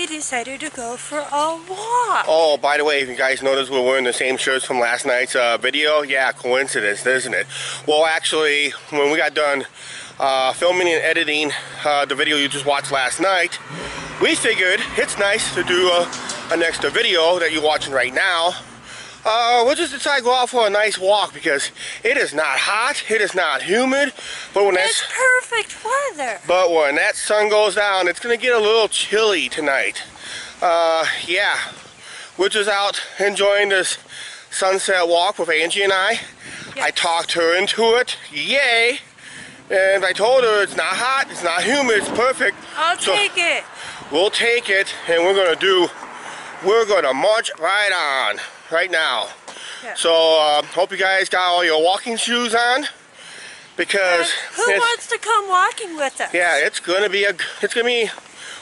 we decided to go for a walk. Oh, by the way, if you guys noticed we're wearing the same shirts from last night's uh, video, yeah, coincidence, isn't it? Well, actually, when we got done uh, filming and editing uh, the video you just watched last night, we figured it's nice to do a, an extra video that you're watching right now. Uh, we'll just decide to go out for a nice walk because it is not hot, it is not humid, but when that's perfect weather. but when that sun goes down, it's gonna get a little chilly tonight. Uh, yeah, we're just out enjoying this sunset walk with Angie and I. Yeah. I talked her into it, yay! And I told her it's not hot, it's not humid, it's perfect. I'll So- take it. We'll take it and we're gonna do, we're gonna march right on, right now. Yeah. So, uh, hope you guys got all your walking shoes on because Who wants to come walking with us? yeah, it's gonna be a, it's gonna be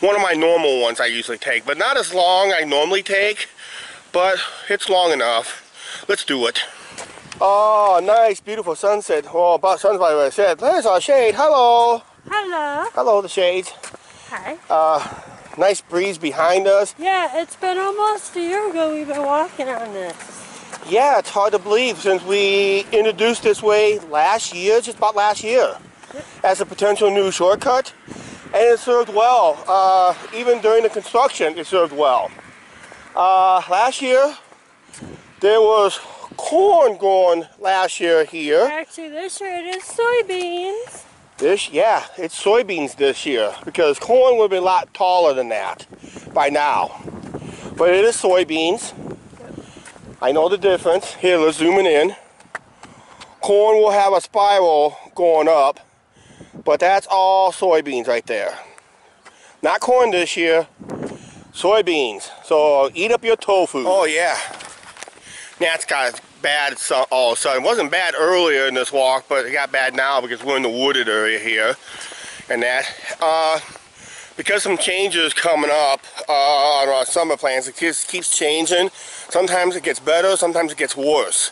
one of my normal ones I usually take, but not as long I normally take, but it's long enough. Let's do it. Oh, nice, beautiful sunset. Oh, about sunset, by the way, said. There's our shade. Hello. Hello. Hello, the shades. Hi. Uh, nice breeze behind us. Yeah, it's been almost a year ago we've been walking on this. Yeah, it's hard to believe since we introduced this way last year, just about last year, as a potential new shortcut. And it served well. Uh, even during the construction, it served well. Uh, last year, there was corn going last year here. Actually, this year it is soybeans. This, yeah, it's soybeans this year because corn would be a lot taller than that by now. But it is soybeans. I know the difference. Here, let's zoom it in. Corn will have a spiral going up, but that's all soybeans right there. Not corn this year, soybeans. So eat up your tofu. Oh yeah. Now it's got bad so- all of a sudden. It wasn't bad earlier in this walk, but it got bad now because we're in the wooded area here. And that, uh, because some changes coming up uh, on our summer plans, it just keeps changing. Sometimes it gets better, sometimes it gets worse.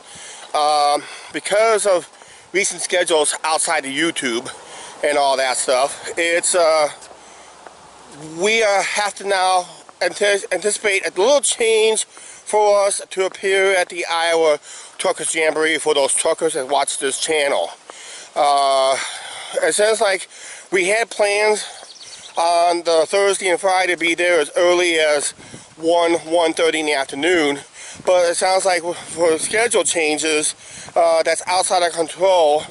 Um, because of recent schedules outside of YouTube and all that stuff, it's, uh, we uh, have to now anticipate a little change for us to appear at the Iowa Truckers Jamboree for those truckers that watch this channel. Uh, it sounds like we had plans on the Thursday and Friday to be there as early as 1, 1.30 in the afternoon, but it sounds like for schedule changes uh, that's outside of control,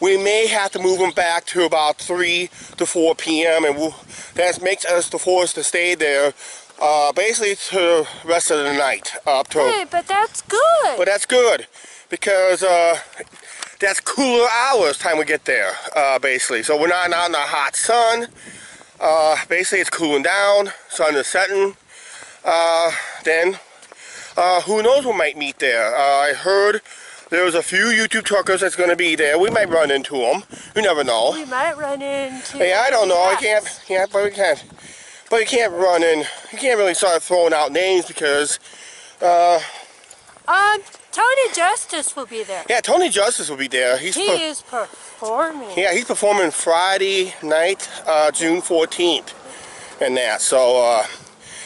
we may have to move them back to about 3 to 4 p.m. and we'll, that makes us the force to stay there uh, basically to the rest of the night up to Hey, but that's good. but that's good because uh, that's cooler hours time we get there uh, basically so we're not out in the hot sun uh, basically it's cooling down sun is setting uh, then uh, who knows we might meet there uh, I heard there's a few YouTube truckers that's going to be there we might run into them you never know we might run into. Hey, I don't know. I can't. Yeah, but we can't. But you can't run in. You can't really start throwing out names because, uh, Um, Tony Justice will be there. yeah, Tony Justice will be there. He's He per- is performing. yeah, he's performing Friday night, uh, June 14th, and that. So uh,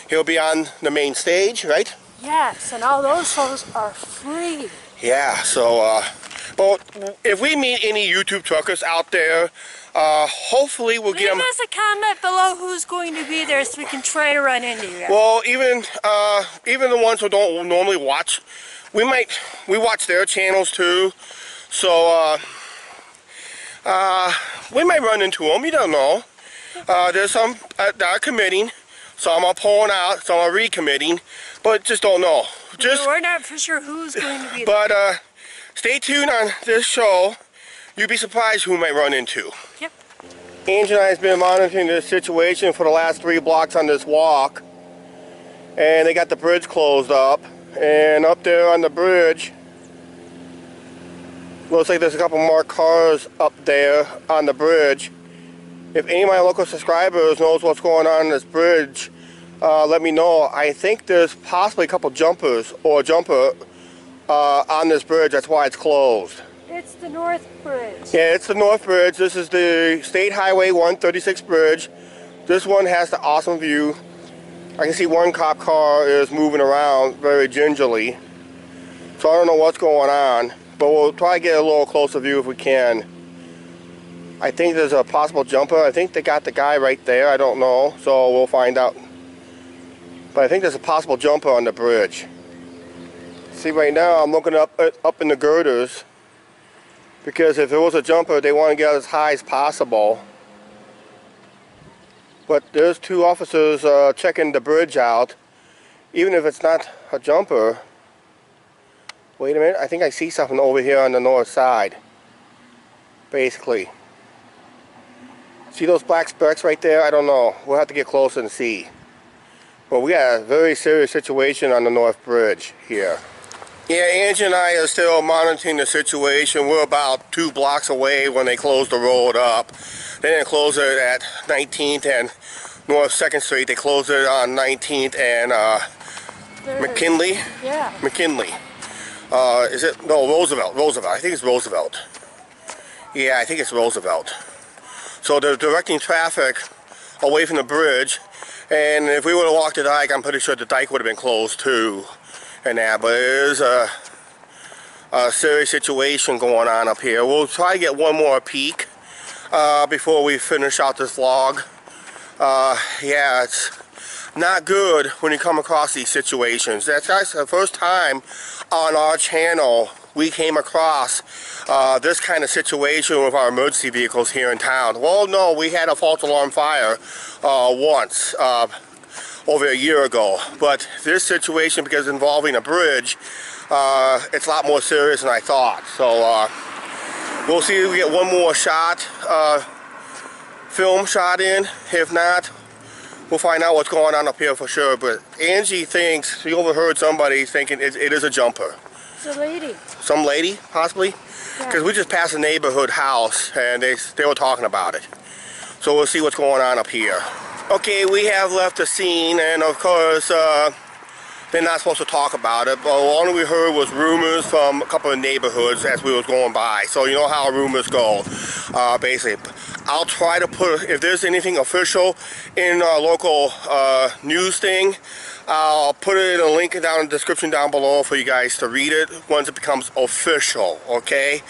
he'll be on the main stage, right? Yes, and all those shows are free. Yeah. So, uh, but if we meet any YouTube truckers out there, uh, hopefully we'll get Leave us a comment below who's going to be there so we can try to run into you. Well, even uh, even the ones who don't normally watch, we might we watch their channels too. So uh, uh, we might run into them. You don't know. Uh, there's some uh, that are committing, some are pulling out, some are recommitting, but just don't know. Just We're not for sure who's going to be there. but uh, stay tuned on this show. You'd be surprised who might run into. Yep. Angie and I has been monitoring this situation for the last three blocks on this walk. And they got the bridge closed up. And up there on the bridge, looks like there's a couple more cars up there on the bridge. If any of my local subscribers knows what's going on on this bridge, uh, let me know. I think there's possibly a couple jumpers or a jumper uh, on this bridge. That's why it's closed. The North Bridge. Yeah, it's the North Bridge. This is the State Highway 136 bridge. This one has the awesome view. I can see one cop car is moving around very gingerly. So I don't know what's going on, but we'll try to get a little closer view if we can. I think there's a possible jumper. I think they got the guy right there. I don't know, so we'll find out. But I think there's a possible jumper on the bridge. See, right now I'm looking up up in the girders because if it was a jumper, they want to get as high as possible. But there's two officers uh, checking the bridge out. Even if it's not a jumper. Wait a minute, I think I see something over here on the north side. Basically. See those black specks right there? I don't know. We'll have to get closer and see. But we got a very serious situation on the North Bridge here. Yeah, Angie and I are still monitoring the situation. We're about two blocks away when they closed the road up. They didn't close it at 19th and North 2nd Street. They closed it on 19th and uh, McKinley. Yeah. McKinley. Uh, is it? No, Roosevelt. Roosevelt. I think it's Roosevelt. Yeah, I think it's Roosevelt. So they're directing traffic away from the bridge. And if we would have walked the dike, I'm pretty sure the dike would have been closed too. And that, but is a, a serious situation going on up here. We'll try to get one more peek uh, before we finish out this vlog. Uh, yeah, it's not good when you come across these situations. That's actually the first time on our channel we came across uh, this kind of situation with our emergency vehicles here in town. Well, no, we had a false alarm fire uh, once uh, over a year ago, but this situation, because involving a bridge, uh, it's a lot more serious than I thought. So uh, we'll see if we get one more shot, uh, film shot in. If not, we'll find out what's going on up here for sure. But Angie thinks, she overheard somebody thinking it, it is a jumper. It's a lady. Some lady, possibly? Because we just passed a neighborhood house and they, they were talking about it. So we'll see what's going on up here. Okay, we have left the scene and of course uh, they're not supposed to talk about it, but all we heard was rumors from a couple of neighborhoods as we was going by. So you know how rumors go, uh, basically. I'll try to put, if there's anything official in our local uh, news thing, I'll put it in a link down in the description down below for you guys to read it once it becomes official, okay?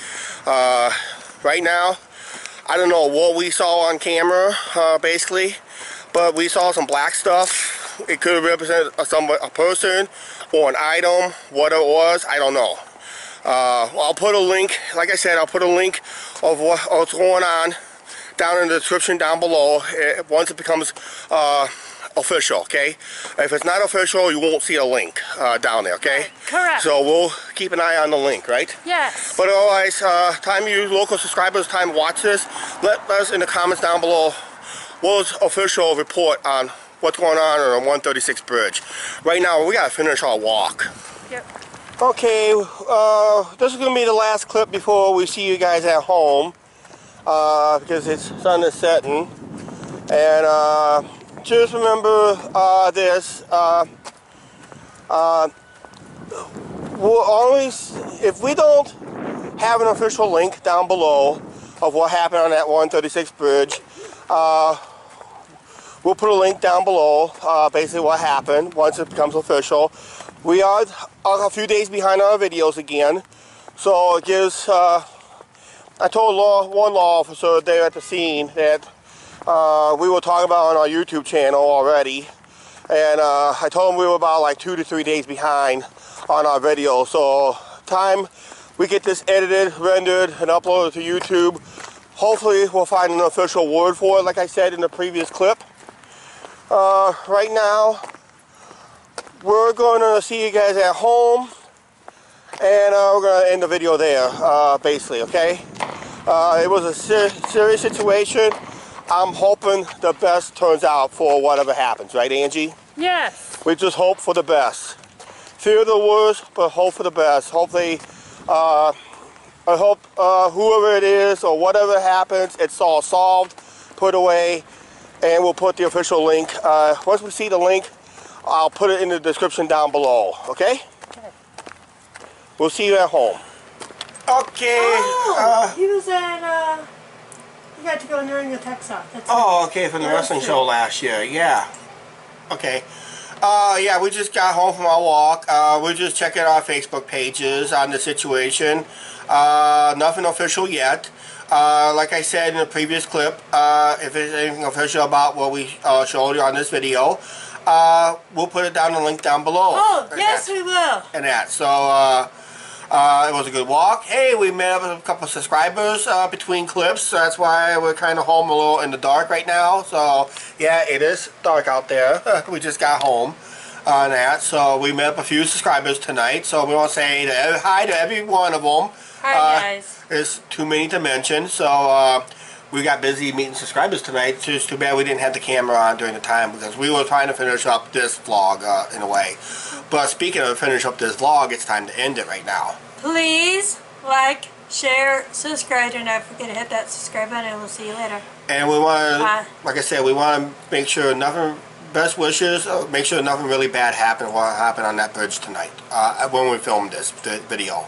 Uh, right now, I don't know what we saw on camera, uh, basically, but we saw some black stuff. It could represent a, some, a person or an item. What it was, I don't know. Uh, I'll put a link, like I said, I'll put a link of what, what's going on down in the description down below eh, once it becomes uh, official, okay? If it's not official, you won't see a link uh, down there, okay? Correct. So we'll keep an eye on the link, right? Yes. But otherwise, uh, time you local subscribers, time watch this, let us in the comments down below what was official report on what's going on on 136 bridge. Right now, we gotta finish our walk. Yep. Okay, uh, this is gonna be the last clip before we see you guys at home uh, because it's sun is setting. And uh, just remember uh, this. Uh, uh, we'll always, if we don't have an official link down below of what happened on that 136 bridge, uh, we'll put a link down below, uh, basically what happened once it becomes official. We are a few days behind on our videos again, so it gives, uh, I told law, one law officer there at the scene that uh, we were talking about on our YouTube channel already, and uh, I told him we were about like two to three days behind on our video, so time we get this edited, rendered, and uploaded to YouTube, hopefully we'll find an official word for it, like I said in the previous clip. Uh, right now, we're going to see you guys at home, and uh, we're going to end the video there, uh, basically, okay? Uh, it was a ser serious situation. I'm hoping the best turns out for whatever happens, right, Angie? Yes. We just hope for the best. Fear the worst, but hope for the best. Hopefully, uh, I hope uh, whoever it is or whatever happens, it's all solved, put away, and we'll put the official link. Uh, once we see the link, I'll put it in the description down below, okay? Okay. We'll see you at home. Okay. Oh, uh, he was at, uh, he got to go during the tech talk. That's oh, okay, from the wrestling show last year. Yeah. Okay. Uh, yeah, we just got home from our walk. Uh, we're just checking our Facebook pages on the situation. Uh, nothing official yet. Uh, like I said in the previous clip, uh, if there's anything official about what we uh, showed you on this video, uh, we'll put it down the link down below. Oh, yes, that- we will. and that. So uh, uh, it was a good walk. Hey, we met up with a couple of subscribers uh, between clips, so that's why we're kind of home a little in the dark right now. So yeah, it is dark out there. we just got home on that, so we met up a few subscribers tonight. So we want to say to hi to every one of them. Hi, Uh, guys. It's too many to mention, so uh, we got busy meeting subscribers tonight. so It's too bad we didn't have the camera on during the time because we were trying to finish up this vlog uh, in a way. But speaking of finish up this vlog, it's time to end it right now. Please like, share, subscribe, and don't forget to hit that subscribe button, and we'll see you later. And we want to, like I said, we want to make sure nothing, best wishes, uh, make sure nothing really bad happened what happened on that bridge tonight uh, when we filmed this video.